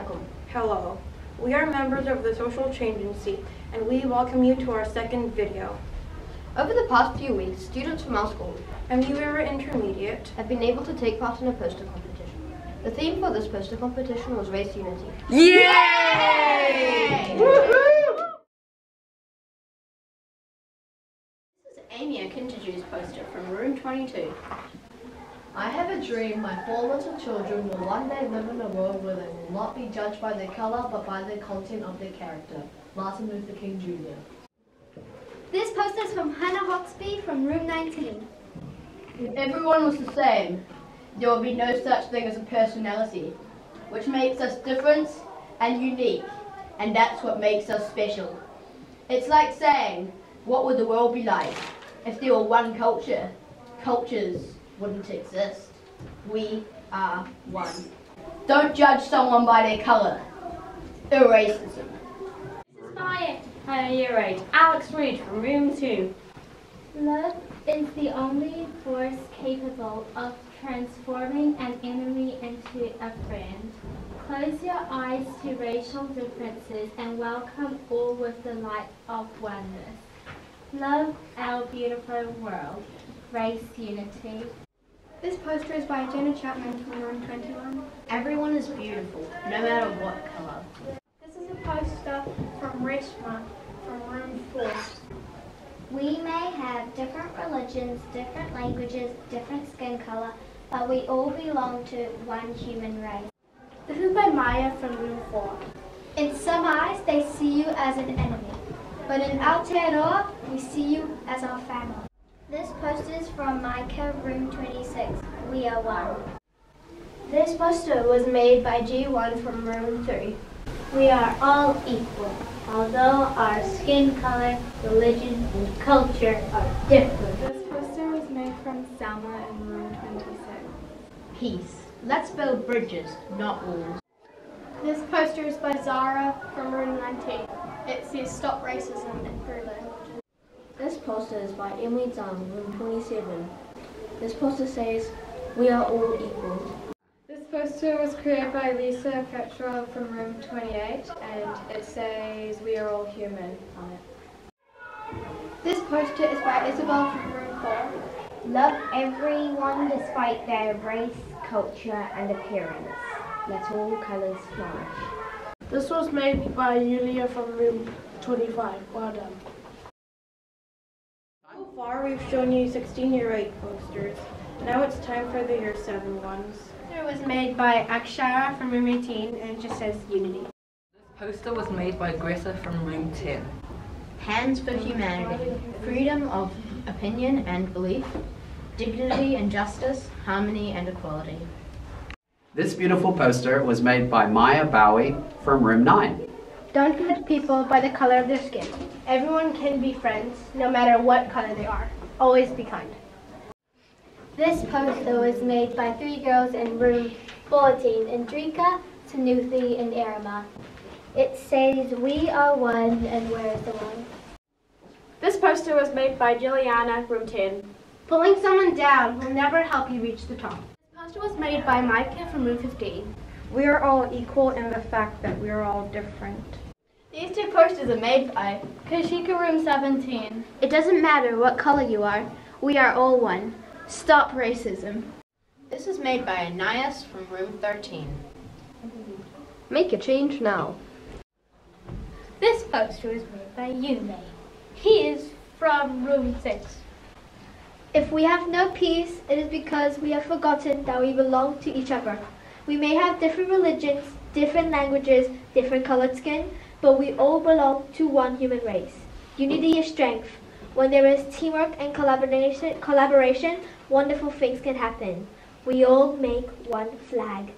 Assalamualaikum. Hello. We are members of the Social Changency and we welcome you to our second video. Over the past few weeks, students from our school Remuera intermediate. have been able to take part in a poster competition. The theme for this poster competition was race unity. Yay! This is Amy, a Kinderjuice poster from room 22. I have a dream my four little children will one day live in a world where they will not be judged by their color but by the content of their character. Martin Luther King Jr. This poster is from Hannah Hawksby from room 19. If everyone was the same, there would be no such thing as a personality, which makes us different and unique, and that's what makes us special. It's like saying, what would the world be like if there were one culture? Cultures wouldn't exist. We are one. Don't judge someone by their colour. Racism. Hi, hi, year eight. Alex Reed from room two. Love is the only force capable of transforming an enemy into a friend. Close your eyes to racial differences and welcome all with the light of oneness. Love our beautiful world. Race unity. This poster is by Jenna Chapman from room 21. Everyone is beautiful, no matter what colour. This is a poster from Reshma from room 4. We may have different religions, different languages, different skin color, but we all belong to one human race. This is by Maya from room 4. In some eyes, they see you as an enemy, but in Aotearoa, we see you as our family. This poster is from Micah, room 26. We are one. This poster was made by G1 from room 3. We are all equal, although our skin color, religion, and culture are different. This poster was made from Selma in room 26. Peace. Let's build bridges, not walls. This poster is by Zara from room 19. It says stop racism in three languages. This poster is by Emily Zhang, room 27. This poster says, We are all equal. This poster was created by Lisa Petrov from room 28 and it says we are all human on it. This poster is by Isabel from room 4. Love everyone despite their race, culture, and appearance. Let all colors flourish. This was made by Yulia from room 25. Well done. So far we've shown you 16 year 8 posters. Now it's time for the year 7 ones. It was made by Akshara from room 18 and it just says Unity. This poster was made by Greta from room 10. Hands for humanity. Freedom of opinion and belief. Dignity and justice. Harmony and equality. This beautiful poster was made by Maya Bowie from room 9. Don't judge people by the color of their skin. Everyone can be friends, no matter what color they are. Always be kind. This poster was made by three girls in room 14, Indrika, Tanuthi, and Arima. It says, We are one, and where is the one? This poster was made by Juliana, room 10. Pulling someone down will never help you reach the top. This poster was made by Micah from room 15. We are all equal in the fact that we are all different. These two posters are made by Kashika, room 17. It doesn't matter what color you are, we are all one. Stop racism. This is made by Ananias from room 13. Make a change now. This poster was made by Yume. He is from room 6. If we have no peace, it is because we have forgotten that we belong to each other. We may have different religions, different languages, different colored skin, but we all belong to one human race. Unity is strength. When there is teamwork and collaboration, collaboration, wonderful things can happen. We all make one flag.